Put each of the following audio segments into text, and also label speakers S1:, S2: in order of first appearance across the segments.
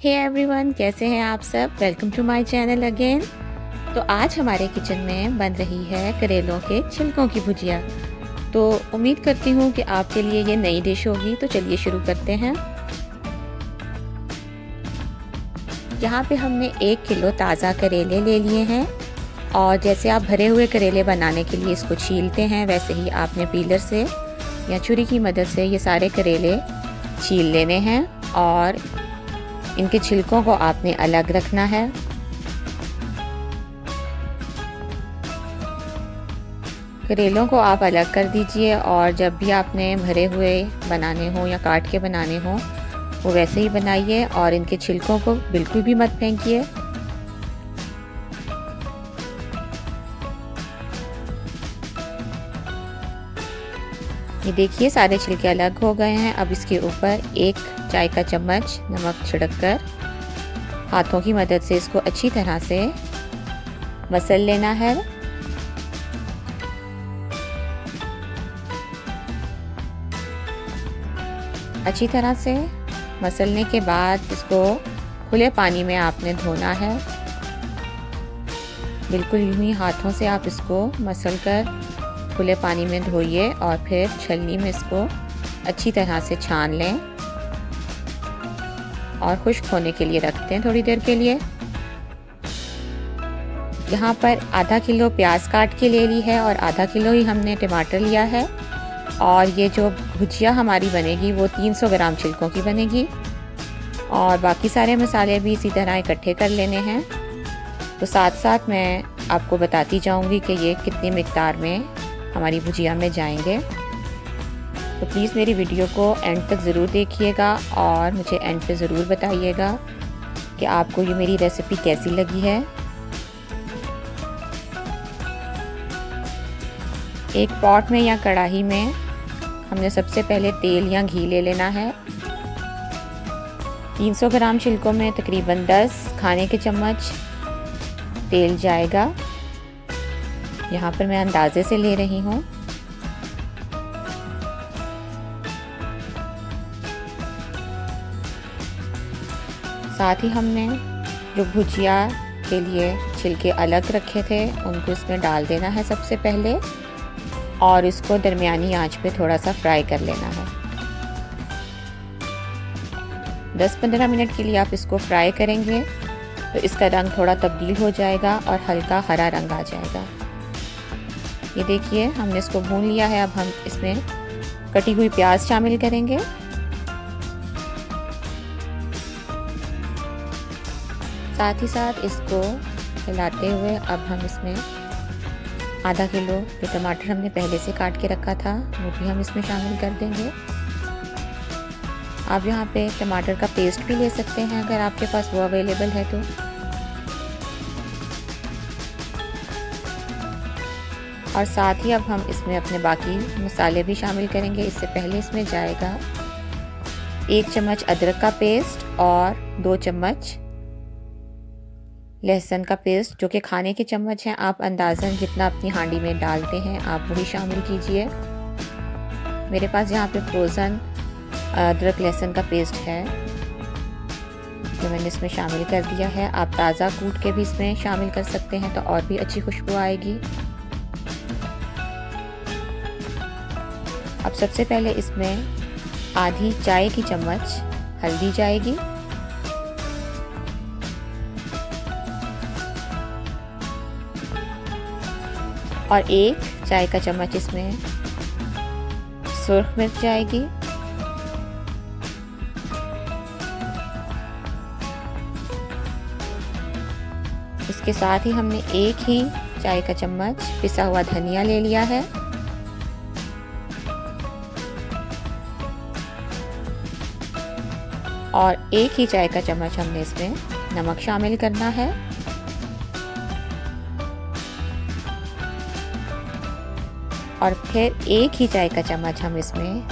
S1: Hey everyone कैसे हैं आप सब? Welcome to my channel again तो आज हमारे किचन में बन रही है करेलों के छिलकों की भुजिया। तो उम्मीद करती हूँ कि आपके लिए ये नई डिश होगी तो चलिए शुरू करते हैं। यहाँ पे हमने एक किलो ताज़ा करेले ले लिए हैं। और जैसे आप भरे हुए करेले बनाने के लिए इसको छीलते हैं, वैसे ही आपने पीलर से या छुरी की मदद से ये सारे करेले छील लेने हैं। और इनके छिलकों को आपने अलग रखना है। करेलों को आप अलग कर दीजिए और जब भी आपने भरे हुए बनाने हो या काट के बनाने हो, वो वैसे ही बनाइए और इनके छिलकों को बिल्कुल भी मत फेंकिए। ये देखिए, सारे छिलके अलग हो गए हैं। अब इसके ऊपर एक चाय का चम्मच नमक छिड़क कर हाथों की मदद से इसको अच्छी तरह से मसल लेना है। अच्छी तरह से मसलने के बाद इसको खुले पानी में आपने धोना है। बिल्कुल यूँ ही हाथों से आप इसको मसल कर खुले पानी में धोइए और फिर छलनी में इसको अच्छी तरह से छान लें। और खुश्क होने के लिए रखते हैं थोड़ी देर के लिए। यहाँ पर आधा किलो प्याज काट के ले ली है और आधा किलो ही हमने टमाटर लिया है। और ये जो भुजिया हमारी बनेगी वो 300 ग्राम छिलकों की बनेगी। और बाकी सारे मसाले भी इसी तरह इकट्ठे कर लेने हैं। तो साथ साथ मैं आपको बताती जाऊँगी कि ये कितनी मकदार में हमारी भुजिया में जाएँगे। तो प्लीज़ मेरी वीडियो को एंड तक ज़रूर देखिएगा और मुझे एंड पे ज़रूर बताइएगा कि आपको ये मेरी रेसिपी कैसी लगी है। एक पॉट में या कढ़ाई में हमने सबसे पहले तेल या घी ले लेना है। 300 ग्राम छिलकों में तकरीबन 10 खाने के चम्मच, तेल जाएगा। यहाँ पर मैं अंदाजे से ले रही हूँ। साथ ही हमने जो भुजिया के लिए छिलके अलग रखे थे, उनको इसमें डाल देना है सबसे पहले और इसको दरमियानी आँच पे थोड़ा सा फ्राई कर लेना है। 10-15 मिनट के लिए आप इसको फ्राई करेंगे तो इसका रंग थोड़ा तब्दील हो जाएगा और हल्का हरा रंग आ जाएगा। ये देखिए, हमने इसको भून लिया है। अब हम इसमें कटी हुई प्याज शामिल करेंगे। साथ ही साथ इसको हिलाते हुए अब हम इसमें आधा किलो जो टमाटर हमने पहले से काट के रखा था, वो भी हम इसमें शामिल कर देंगे। आप यहाँ पे टमाटर का पेस्ट भी ले सकते हैं अगर आपके पास वो अवेलेबल है तो। और साथ ही अब हम इसमें अपने बाकी मसाले भी शामिल करेंगे। इससे पहले इसमें जाएगा एक चम्मच अदरक का पेस्ट और दो चम्मच लहसुन का पेस्ट, जो कि खाने के चम्मच हैं। आप अंदाज़न जितना अपनी हांडी में डालते हैं, आप वही शामिल कीजिए। मेरे पास यहाँ पे फ्रोज़न अदरक लहसुन का पेस्ट है, जो मैंने इसमें शामिल कर दिया है। आप ताज़ा कूट के भी इसमें शामिल कर सकते हैं तो और भी अच्छी खुशबू आएगी। सबसे पहले इसमें आधी चाय की चम्मच हल्दी जाएगी। और एक चाय का चम्मच इसमें सुर्ख मिर्च जाएगी। इसके साथ ही हमने एक ही चाय का चम्मच पिसा हुआ धनिया ले लिया है। और एक ही चाय का चम्मच हमने इसमें नमक शामिल करना है। और फिर एक ही चाय का चम्मच हम इसमें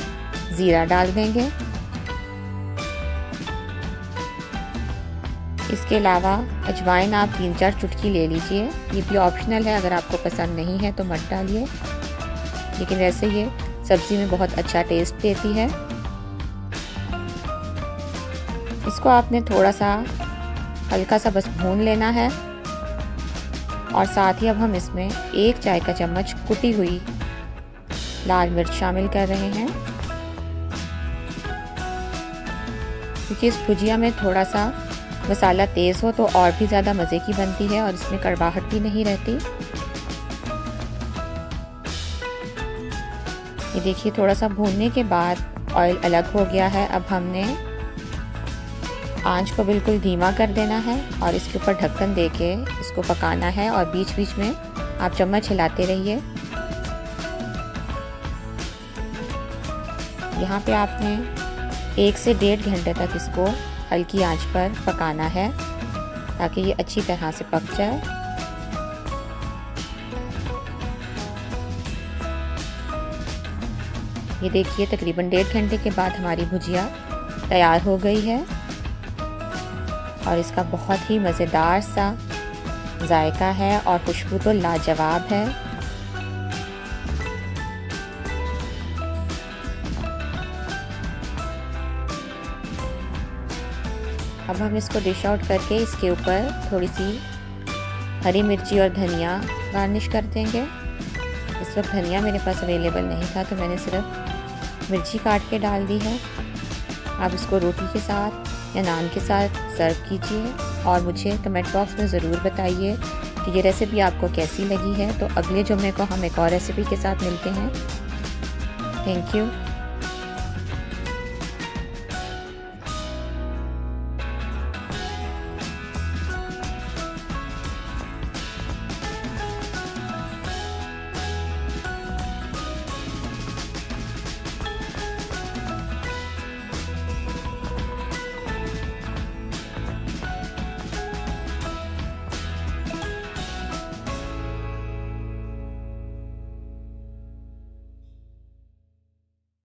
S1: ज़ीरा डाल देंगे। इसके अलावा अजवाइन आप तीन चार चुटकी ले लीजिए। ये भी ऑप्शनल है, अगर आपको पसंद नहीं है तो मत डालिए। लेकिन वैसे ये सब्ज़ी में बहुत अच्छा टेस्ट देती है। इसको आपने थोड़ा सा हल्का सा बस भून लेना है। और साथ ही अब हम इसमें एक चाय का चम्मच कुटी हुई लाल मिर्च शामिल कर रहे हैं। क्योंकि इस भुजिया में थोड़ा सा मसाला तेज़ हो तो और भी ज़्यादा मज़े की बनती है और इसमें कड़वाहट भी नहीं रहती। ये देखिए थोड़ा सा भूनने के बाद ऑयल अलग हो गया है। अब हमने आँच को बिल्कुल धीमा कर देना है और इसके ऊपर ढक्कन दे के इसको पकाना है और बीच बीच में आप चम्मच हिलाते रहिए। यहाँ पे आपने एक से डेढ़ घंटे तक इसको हल्की आँच पर पकाना है ताकि ये अच्छी तरह से पक जाए। ये देखिए, तकरीबन डेढ़ घंटे के बाद हमारी भुजिया तैयार हो गई है। और इसका बहुत ही मज़ेदार सा जायका है और खुशबू तो लाजवाब है। अब हम इसको डिश आउट करके इसके ऊपर थोड़ी सी हरी मिर्ची और धनिया गार्निश कर देंगे। इस वक्त धनिया मेरे पास अवेलेबल नहीं था तो मैंने सिर्फ़ मिर्ची काट के डाल दी है। आप इसको रोटी के साथ या नान के साथ सर्व कीजिए और मुझे कमेंट बॉक्स में ज़रूर बताइए कि ये रेसिपी आपको कैसी लगी है। तो अगले जुम्मे को हम एक और रेसिपी के साथ मिलते हैं। Thank you.